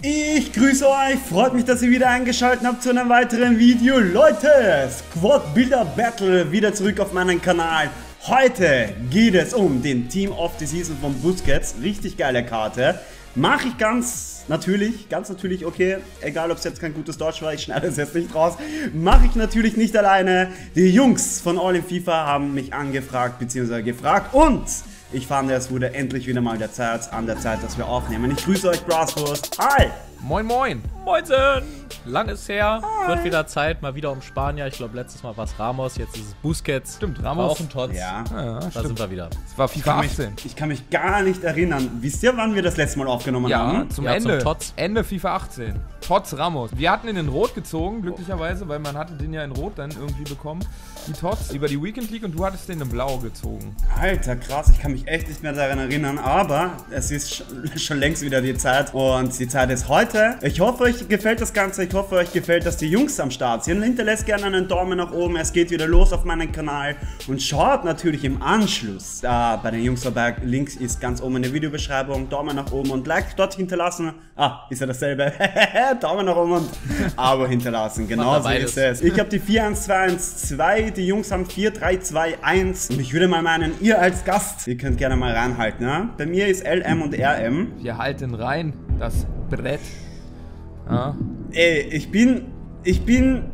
Ich grüße euch, freut mich, dass ihr wieder eingeschaltet habt zu einem weiteren Video. Leute, Squad Builder Battle wieder zurück auf meinen Kanal. Heute geht es um den Team of the Season von Busquets. Richtig geile Karte. Mache ich ganz natürlich, ganz natürlich, okay, egal ob es jetzt kein gutes Deutsch war, ich schneide es jetzt nicht raus. Mache ich natürlich nicht alleine. Die Jungs von All in FIFA haben mich angefragt bzw. gefragt und ich fand, es wurde endlich wieder mal der Zeit, an der Zeit, dass wir aufnehmen. Ich grüße euch, Brasswurst. Hi! Moin, moin! Moinsen! Lang ist her, Hi. wird wieder Zeit, mal wieder um Spanier. Ich glaube, letztes Mal war es Ramos, jetzt ist es Busquets. Stimmt, Ramos. War auch ein Tots. Ja, ja da stimmt. sind wir wieder. Es war FIFA ich 18. Mich, ich kann mich gar nicht erinnern. Wisst ihr, wann wir das letzte Mal aufgenommen ja, haben? Zum ja, Ende. Zum Tots. Ende FIFA 18. Tots Ramos. Wir hatten ihn in Rot gezogen, glücklicherweise, weil man hatte den ja in Rot dann irgendwie bekommen. Die Tots über die Weekend League und du hattest den in Blau gezogen. Alter, krass. Ich kann mich echt nicht mehr daran erinnern, aber es ist schon längst wieder die Zeit und die Zeit ist heute. Ich hoffe, euch gefällt das Ganze. Ich hoffe, euch gefällt, dass die Jungs am Start sind. Hinterlässt gerne einen Daumen nach oben. Es geht wieder los auf meinen Kanal. Und schaut natürlich im Anschluss da bei den Jungs vorbei. Links ist ganz oben in der Videobeschreibung. Daumen nach oben und Like dort hinterlassen. Ah, ist ja dasselbe. Daumen nach oben und Abo hinterlassen. Genau so ist es. Ich habe die 41212. Die Jungs haben 4321. Und ich würde mal meinen, ihr als Gast, ihr könnt gerne mal reinhalten. Ja? Bei mir ist LM und RM. Wir halten rein das Brett. Ja. Ey, ich bin, ich bin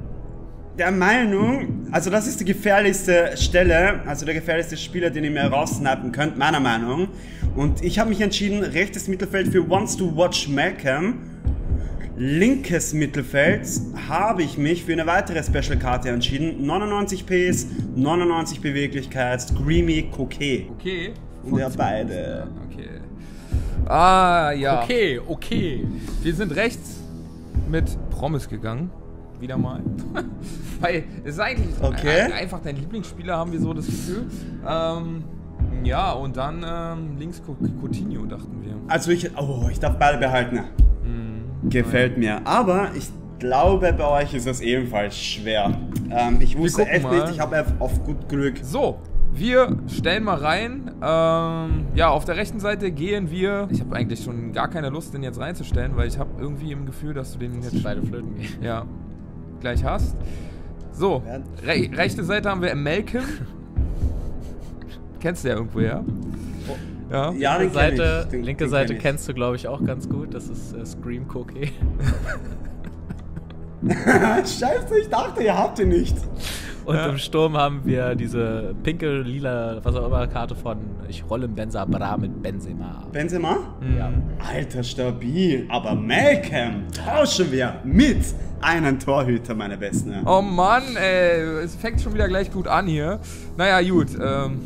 der Meinung, also das ist die gefährlichste Stelle, also der gefährlichste Spieler, den ihr mir raussnappen könnt, meiner Meinung. Und ich habe mich entschieden, rechtes Mittelfeld für Wants to Watch Malcolm. Linkes Mittelfeld habe ich mich für eine weitere Special-Karte entschieden. 99 PS, 99 Beweglichkeit, Screamy Coquet. Okay. Und ja, beide. Okay. Ah, ja. Okay, okay. Wir sind rechts mit Promise gegangen. Wieder mal. Weil es ist eigentlich okay. einfach dein Lieblingsspieler, haben wir so das Gefühl. Ähm, ja, und dann ähm, links Coutinho, dachten wir. Also ich, oh, ich darf beide behalten. Gefällt mir. Aber ich glaube, bei euch ist es ebenfalls schwer. Ähm, ich wusste echt mal. nicht, ich habe auf gut Glück. So, wir stellen mal rein. Ähm, ja, auf der rechten Seite gehen wir. Ich habe eigentlich schon gar keine Lust, den jetzt reinzustellen, weil ich habe irgendwie im Gefühl, dass du den jetzt beide flöten gehen. Ja, gleich hast. So, re rechte Seite haben wir Malcolm. Kennst du ja irgendwo, ja? Ja, ja linke Seite, den, linke den Seite kennst du, glaube ich, auch ganz gut. Das ist äh, Scream Cookie. Scheiße, ich dachte, ihr habt ihn nicht. Und ja. im Sturm haben wir diese pinke, lila, was auch immer, Karte von Ich rolle Benza Bra mit Benzema. Benzema? Mhm. Ja. Alter, stabil. Aber Malcolm tauschen wir mit einem Torhüter, meine Besten. Oh Mann, ey. Es fängt schon wieder gleich gut an hier. Naja, gut. Ähm,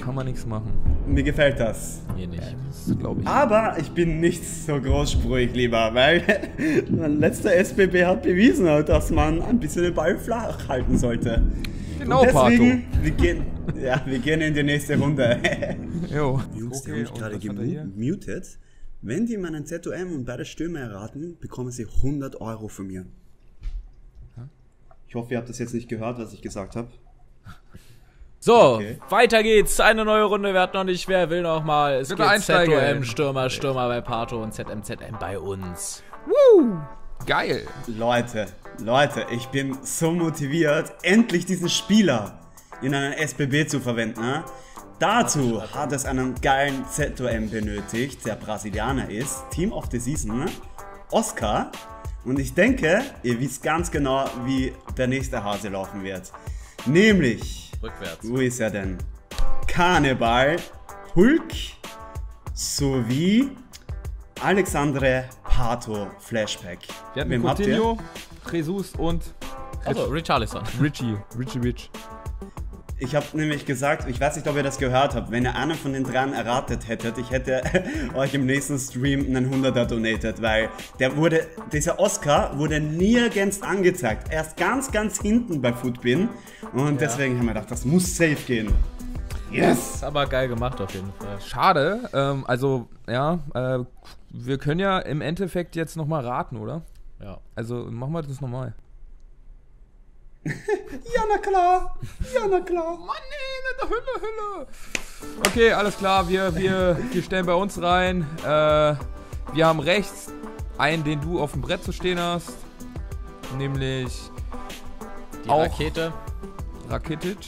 kann man nichts machen. Mir gefällt das. Mir nicht. glaube ich. Aber ich bin nicht so großspurig, lieber, weil mein letzter SBB hat bewiesen, dass man ein bisschen den Ball flach halten sollte. Genau, Und deswegen, wir gehen, ja, wir gehen in die nächste Runde. jo. Jungs, die haben mich gerade gemutet. Wenn die meinen ZOM und beide Stürme erraten, bekommen sie 100 Euro von mir. Ich hoffe, ihr habt das jetzt nicht gehört, was ich gesagt habe. So, okay. weiter geht's. Eine neue Runde. Wer hat noch nicht? Wer will noch mal? Es Bitte geht ZOM, Stürmer, Stürmer bei Pato und ZMZM bei uns. Woo! Geil. Leute, Leute, ich bin so motiviert, endlich diesen Spieler in einen SBB zu verwenden. Ne? Dazu hat es einen geilen ZOM benötigt, der Brasilianer ist. Team of the Season, ne? Oscar. Und ich denke, ihr wisst ganz genau, wie der nächste Hase laufen wird. Nämlich Rückwärts. Wo ist er denn? Karneval, Hulk sowie Alexandre Pato Flashback. Wir hatten Wem Coutinho, Jesus und also, Richarlison. Richie, Richie Rich. Ich habe nämlich gesagt, ich weiß nicht, ob ihr das gehört habt, wenn ihr einen von den dreien erratet hättet, ich hätte euch im nächsten Stream einen 100er donated, weil der wurde, dieser Oscar wurde nirgends angezeigt. Erst ganz, ganz hinten bei Foodbin und ja. deswegen haben wir gedacht, das muss safe gehen. Yes! Aber geil gemacht auf jeden Fall. Schade, ähm, also, ja, äh, wir können ja im Endeffekt jetzt nochmal raten, oder? Ja. Also, machen wir das nochmal. ja, na klar. Ja, na klar. Mann, nee, in Hülle, Hülle. Okay, alles klar. Wir, wir, wir stellen bei uns rein. Äh, wir haben rechts einen, den du auf dem Brett zu stehen hast. Nämlich Die Auch. Rakete Rakitic.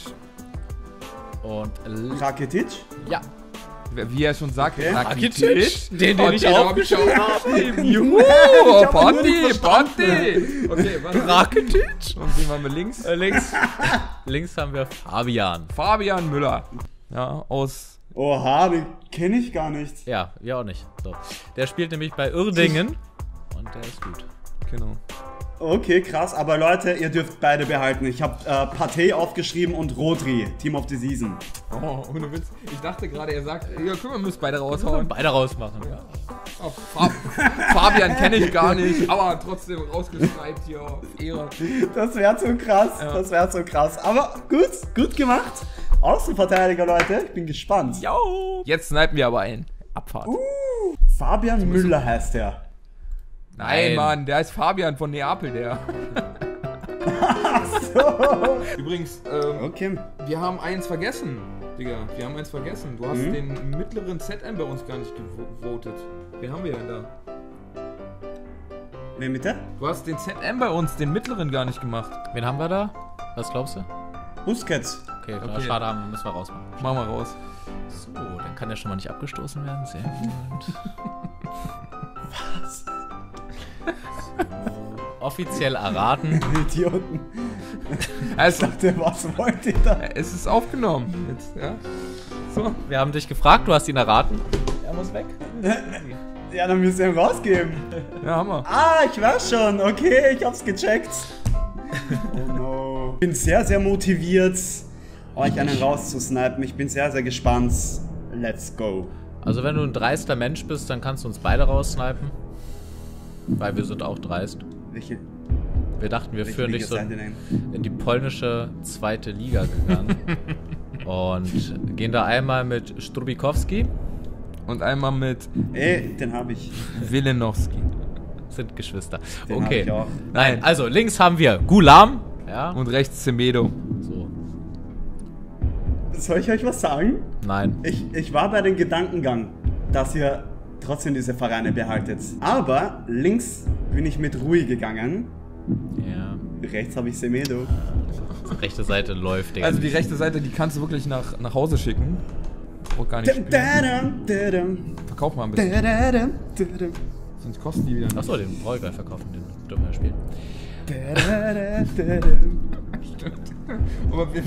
und L Rakitic? ja. Wie er schon sagt, Okay. Rakitic, den, den Und ich auch habe. aufgeschrieben. Juhu. Okay, warte. Rakitic. Und sehen wir mal links. Äh, links, links haben wir Fabian. Fabian Müller. Ja, aus. Oha, den kenne ich gar nicht. Ja, wir auch nicht. So. Der spielt nämlich bei Uerdingen und der ist gut. Genau. Okay, krass. Aber Leute, ihr dürft beide behalten. Ich habe äh, Partey aufgeschrieben und Rodri, Team of the Season. Oh, ohne Witz. Ich dachte gerade, er sagt, ja, guck mal, wir müssen beide raushauen. Beide rausmachen. Ja. Oh, Fab Fabian kenne ich gar nicht, aber trotzdem rausgeschneit hier. Ehre. Das wäre so krass. Ja. Das wäre so krass. Aber gut, gut gemacht. Außenverteidiger, Leute. Ich bin gespannt. Jo. Jetzt snipen wir aber ein. Abfahrt. Fabian Müller heißt er. Nein, Nein. Mann, der ist Fabian von Neapel, der. Übrigens, ähm, Okay. wir haben eins vergessen, Digga. Wir haben eins vergessen. Du hast Mhm. den mittleren ZM bei uns gar nicht gewotet. Wen haben wir denn da? Wen bitte? Du hast den ZM bei uns, den mittleren, gar nicht gemacht. Wen haben wir da? Was glaubst du? Busquets. Okay, Okay. Na, schade, haben, müssen wir rausmachen. Mach mal raus. So, dann kann der schon mal nicht abgestoßen werden. Sehr gut. Offiziell erraten. Idioten. Also, Was wollt ihr da? es ist aufgenommen. Jetzt, ja. So. Wir haben dich gefragt, du hast ihn erraten. Er muss weg. Ja, dann müsst ihr ihn rausgeben. Ja, Hammer. Ah, ich weiß schon. Okay, ich hab's gecheckt. Oh no. Ich bin sehr, sehr motiviert, euch einen rauszusnipen. Ich bin sehr, sehr gespannt. Let's go. Also wenn du ein dreister Mensch bist, dann kannst du uns beide raussnipen. Weil wir sind auch dreist. Welche, Wir dachten, wir welche führen Liga dich so in, die polnische zweite Liga gegangen. und gehen da einmal mit Strubikowski, Und einmal mit Ey, den hab ich. Wilenowski. sind Geschwister. Den okay. ich auch. Nein, also links haben wir Gulam. Ja. Und rechts Semedo. so. Soll ich euch was sagen? Nein. Ich, ich war bei dem Gedankengang, dass ihr trotzdem diese Vereine behaltet. Aber links bin ich mit Rui gegangen. Ja. Rechts habe ich Semedo. Rechte Seite läuft, Digga. Also die rechte Seite, die kannst du wirklich nach, nach Hause schicken. Und gar nicht spielen. Verkauf mal ein bisschen. Sonst kosten die wieder nicht. Achso, den brauche ich gleich verkaufen, den dürfen wir spielen. dadum. Aber wir,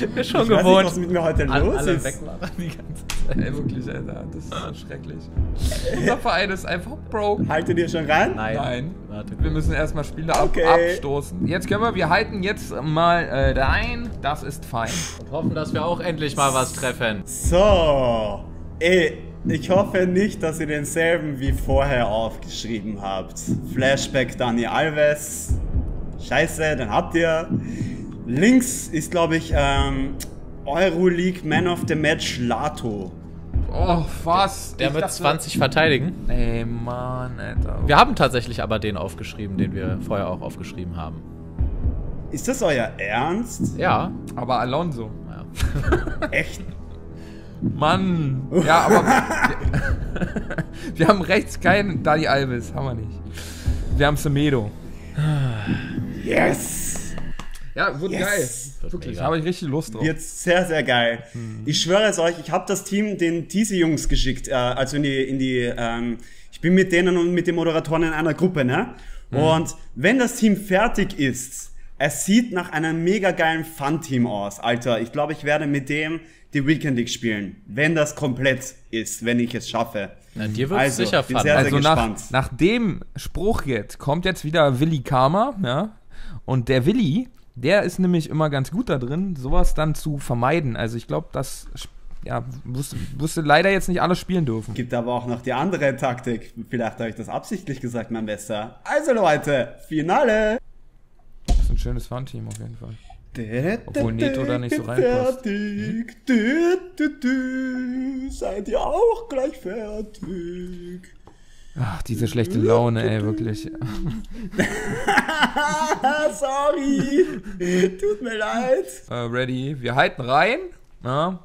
Ich bin schon Ich weiß nicht, was mit mir heute All- los alle ist. wegmachen die ganze Zeit. ey, wirklich, Alter, das ist so schrecklich. Unser Verein ist einfach broke. Haltet ihr schon rein? Nein. Nein. Warte. Wir müssen erstmal Spiele ab, Okay. abstoßen. Jetzt können wir, wir halten jetzt mal äh, rein. Das ist fein. Und hoffen, dass wir auch endlich mal was treffen. So. Ey, ich hoffe nicht, dass ihr denselben wie vorher aufgeschrieben habt. Flashback Dani Alves. Scheiße, dann habt ihr. Links ist, glaube ich, ähm, Euroleague Man of the Match Lato. Oh, was? Der Ich mit dachte- 20 verteidigen. Ey, Mann, Alter. Wir haben tatsächlich aber den aufgeschrieben, den wir vorher auch aufgeschrieben haben. Ist das euer Ernst? Ja. Aber Alonso. ja. Echt? Mann. Ja, aber wir, wir haben rechts keinen Dani Alves. Haben wir nicht. Wir haben Semedo. Yes! Ja, wird Yes. geil. Wirklich, da habe ich richtig Lust drauf. Wird sehr, sehr geil. Ich schwöre es euch, ich habe das Team den diese Jungs geschickt, äh, also in die, in die, ähm, ich bin mit denen und mit den Moderatoren in einer Gruppe, ne? Und wenn das Team fertig ist, es sieht nach einem mega geilen Fun-Team aus, Alter. Ich glaube, ich werde mit dem die Weekend League spielen, wenn das komplett ist, wenn ich es schaffe. Na, dir wird's Also, sicher bin fun. sehr, sehr Also nach, gespannt. nach dem Spruch jetzt kommt jetzt wieder Willi Karma, ja. Und der Willi, der ist nämlich immer ganz gut da drin, sowas dann zu vermeiden. Also ich glaube, das ja, wusste, wusste leider jetzt nicht alles spielen dürfen. Gibt aber auch noch die andere Taktik. Vielleicht habe ich das absichtlich gesagt, mein Bester. Also Leute, Finale! Das ist ein schönes Fun-Team auf jeden Fall. Obwohl Neto da nicht so reinpasst. Fertig. Seid ihr auch gleich fertig? Ach, diese schlechte Laune, ey, wirklich. Sorry. Tut mir leid. Äh, ready. Wir halten rein. Ja.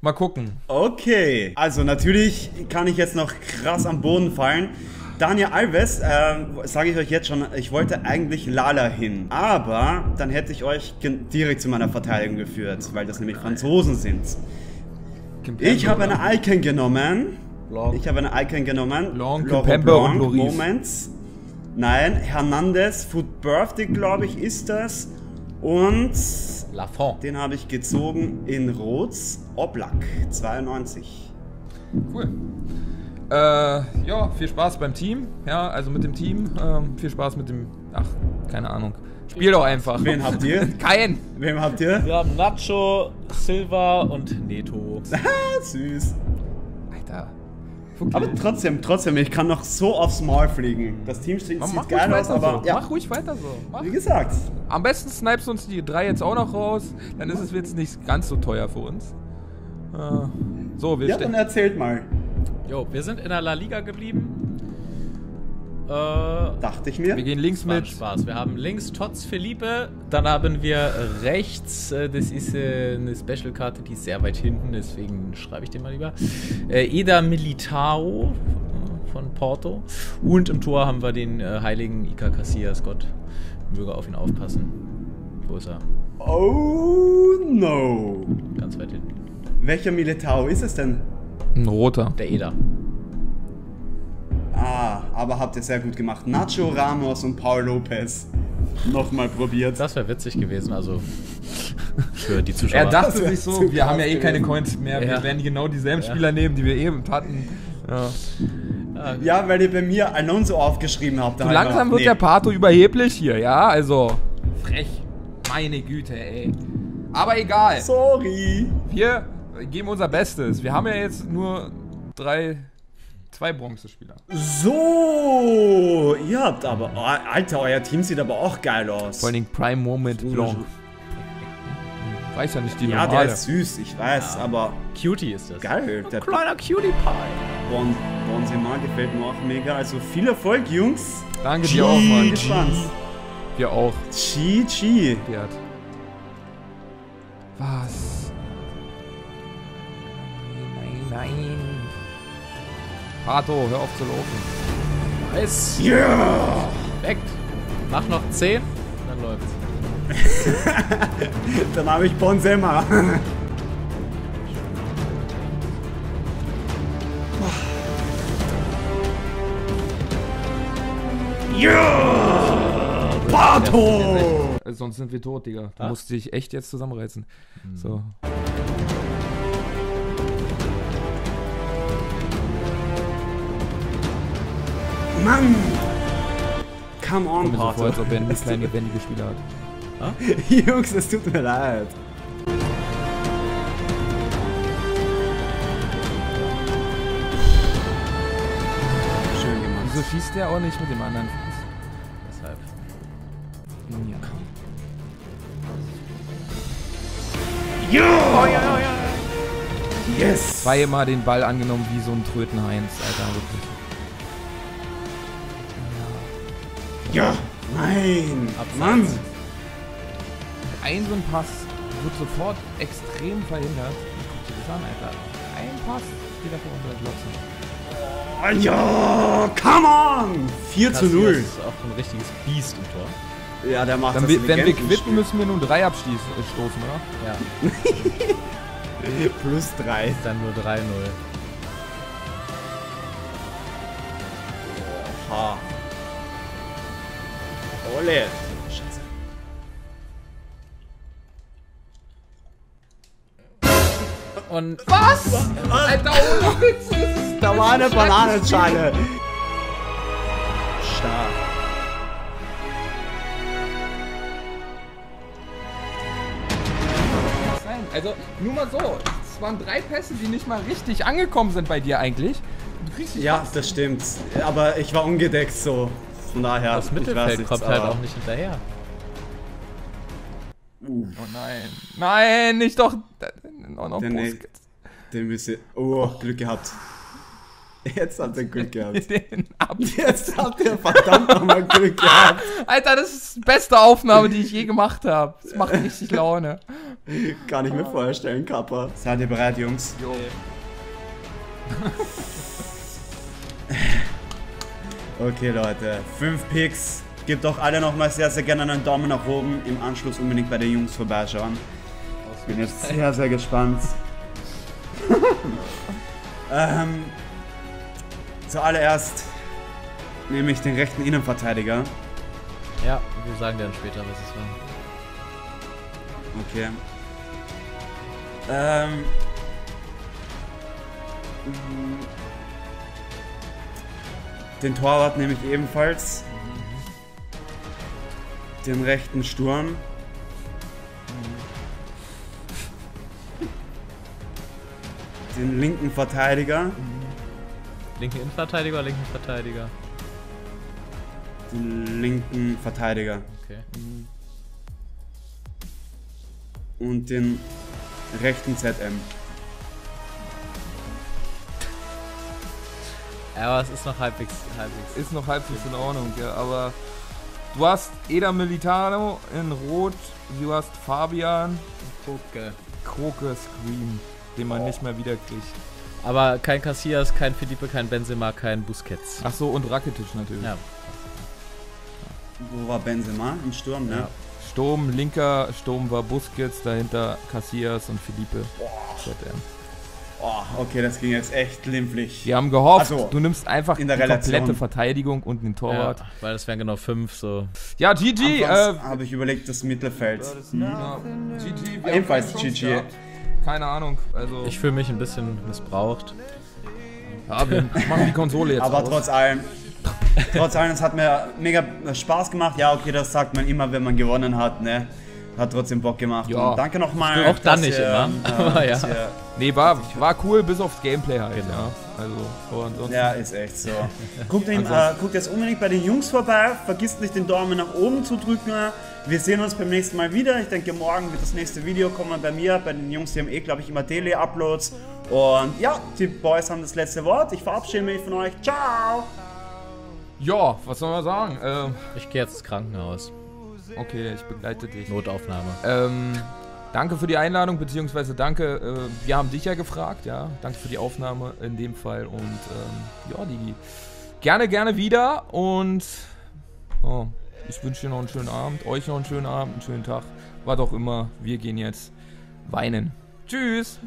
Mal gucken. Okay, also natürlich kann ich jetzt noch krass am Boden fallen. Daniel Alves, äh, sage ich euch jetzt schon, ich wollte eigentlich Lala hin. Aber dann hätte ich euch direkt zu meiner Verteidigung geführt, weil das nämlich Franzosen sind. Ich habe eine Icon genommen. Blanc. Ich habe eine Icon genommen. Blanc, Laurent Kipembe und Blanc. Loris. Moment. Nein, Hernandez, Food Birthday, glaube ich, ist das. Und Lafont. den habe ich gezogen in Rot. Oblak, 92. Cool. Äh, ja, viel Spaß beim Team. Ja, also mit dem Team. Ähm, viel Spaß mit dem. Ach, keine Ahnung. Spiel doch einfach. Wen habt ihr? Kein. Wem habt ihr? Wir haben Nacho, Silva und Neto. Süß. Alter. Aber trotzdem, trotzdem, ich kann noch so aufs Maul fliegen. Das Team sieht, ruhig geil aus, weiter aber so. ja, Mach ruhig weiter so. Mach. wie gesagt. Am besten snipest du uns die drei jetzt auch noch raus. Dann ist es jetzt nicht ganz so teuer für uns. Äh, so, wir Ja, dann stehen. erzählt mal. Jo, wir sind in der La Liga geblieben. Äh, Dachte ich mir. Wir gehen links mit. Spaß. Wir haben links Tots Felipe, dann haben wir rechts, äh, das ist äh, eine Special-Karte, die ist sehr weit hinten, deswegen schreibe ich den mal lieber. Äh, Eda Militao von Porto. Und im Tor haben wir den äh, heiligen Iker Casillas, Gott möge auf ihn aufpassen. Wo ist er? Oh no. Ganz weit hinten. Welcher Militao ist es denn? Ein roter. Der Eda. Aber habt ihr sehr gut gemacht. Nacho Ramos und Paul Lopez. Nochmal probiert. Das wäre witzig gewesen, also für die Zuschauer. Er dachte sich so, wir haben ja eh keine. Coins mehr. Wir Ja. werden genau dieselben Ja. Spieler nehmen, die wir eben hatten. Ja. Ah, Ja, weil ihr bei mir Alonso aufgeschrieben habt. So langsam wird nee. der Pato überheblich hier, ja? Also. Frech. Meine Güte, ey. Aber egal. Sorry. Wir geben unser Bestes. Wir haben ja jetzt nur drei, zwei Bronzespieler. So, ihr habt aber. Oh, Alter, euer Team sieht aber auch geil aus. Vor allen Dingen Prime Moment Blanc. Weiß ja nicht die ja, der normale. ist süß, ich weiß, aber Cutie ist das. geil. Der Kleiner Cutie Pie. Bon, Benzema gefällt mir auch mega. Also viel Erfolg, Jungs. Danke dir auch, Mann. Wir auch, GG. Gerd. Was? Nein, nein, nein. Pato, hör auf zu laufen. Nice. Yeah. Weg. Mach noch 10, dann läuft's. Dann habe ich Benzema. Ja! Pato! Äh, Sonst sind wir tot, Digga. Du Ah. musst dich echt jetzt zusammenreißen. So. Mann! Come on, mir so vor, als ob er einen kleinen lebendigen Spieler hat. Jungs, es tut mir leid. Schön gemacht. Wieso schießt der auch nicht mit dem anderen Fuß? Deshalb. Ja. Yes! Zweimal den Ball angenommen wie so ein Trötenheinz, Alter, wirklich. Ja! Nein! Abseits. Mann! Ein so ein Pass wird sofort extrem verhindert. Guck dir das an, Alter. Ein Pass steht da vor unserer Glotze. Oh, ja! Come on! 4 zu 0. ist auch ein richtiges Biest im Tor. Ja, der macht Dann, das wir- wenn wir quitten, müssen wir nun drei abstoßen, oder? Ja, Plus 3. dann nur 3-0. Ha. Ole. Scheiße. Und Was? Alter, ohne Witz, das ist Da war eine Bananenschale. Stark. Also, nur mal so. Es waren drei Pässe, die nicht mal richtig angekommen sind bei dir eigentlich. Du kriegst dich Ja, das stimmt. Aber ich war ungedeckt so. Von daher. das ich weiß Mittelfeld kommt halt auch nicht hinterher. Oh nein. Nein, nicht doch. Auch noch Der ne-. Den müsste. Oh, Glück gehabt. Jetzt hat er Glück gehabt. Den ab. Jetzt hat er verdammt nochmal Glück gehabt. Alter, das ist die beste Aufnahme, die ich je gemacht habe. Das macht richtig Laune. Kann ich mir vorstellen, Kappa. Seid ihr bereit, Jungs? Jo. Okay, Leute. Fünf Picks. Gebt doch alle nochmal sehr, sehr gerne einen Daumen nach oben. Im Anschluss unbedingt bei den Jungs vorbeischauen. Bin jetzt sehr, sehr gespannt. ähm, zuallererst nehme ich den rechten Innenverteidiger. Ja, wir sagen dann später, was es war. Okay. Ähm. Den Torwart nehme ich ebenfalls. Den rechten Sturm. Den linken Verteidiger. Linken Innenverteidiger oder linken Verteidiger? Den linken Verteidiger. Okay. Und den rechten ZM. Aber es ist noch halbwegs, halbwegs. Ist noch halbwegs in Ordnung, ja, aber du hast Eda Militano in Rot, du hast Fabian Gucke. Kroke Scream, den man nicht mehr wiederkriegt. Aber kein Casillas, kein Felipe, kein Benzema, kein Busquets. Ach so, und Rakitic natürlich. Ja. Wo war Benzema? Im Sturm, ne? Ja. Sturm, linker Sturm war Busquets, dahinter Casillas und Felipe. ZM. Oh, okay, das ging jetzt echt glimpflich. Wir haben gehofft, Also, du nimmst einfach in der die Relation. komplette Verteidigung und den Torwart. Ja, weil das wären genau fünf, so. Ja, GG. Äh, Anfangs habe ich überlegt, das Mittelfeld. ja, GG. wir Ebenfalls GG. gehabt. Keine Ahnung, also Ich fühle mich ein bisschen missbraucht. ja, wir machen die Konsole jetzt Aber aus. trotz allem, trotz allem, es hat mir mega Spaß gemacht. Ja, okay, das sagt man immer, wenn man gewonnen hat, ne? Hat trotzdem Bock gemacht. Ja. Und danke nochmal. Auch dann nicht ihr, immer, äh, aber ja. ihr- Nee, war, war cool, bis aufs Gameplay halt, Genau. ja. Also, aber ansonsten. Ja, ist echt so. Guckt, ihn, äh, guckt jetzt unbedingt bei den Jungs vorbei. Vergisst nicht den Daumen nach oben zu drücken. Wir sehen uns beim nächsten Mal wieder. Ich denke, morgen wird das nächste Video kommen bei mir. Bei den Jungs, die haben eh, glaube ich, immer Daily-Uploads. Und ja, die Boys haben das letzte Wort. Ich verabschiede mich von euch. Ciao! Ja, was soll man sagen? Ähm, Ich gehe jetzt ins Krankenhaus. Okay, ich begleite dich. Notaufnahme. Ähm, danke für die Einladung, beziehungsweise danke, äh, wir haben dich ja gefragt, ja. Danke für die Aufnahme in dem Fall und ähm, ja, die gerne, gerne wieder und oh, ich wünsche dir noch einen schönen Abend, euch noch einen schönen Abend, einen schönen Tag, was auch immer. Wir gehen jetzt weinen. Tschüss!